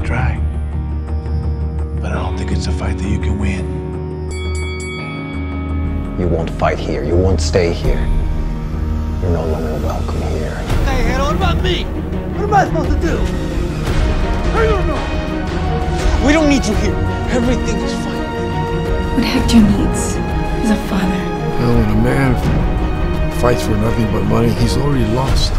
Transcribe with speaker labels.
Speaker 1: try. But I don't think it's a fight that you can win.
Speaker 2: You won't fight here. You won't stay here. You're no longer welcome here.
Speaker 3: Hey, hey, what about me? What am I supposed to do? I don't know. We don't need you here. Everything is fine.
Speaker 4: What Hector needs is a father.
Speaker 5: Hell, when a man fights for nothing but money, he's already lost.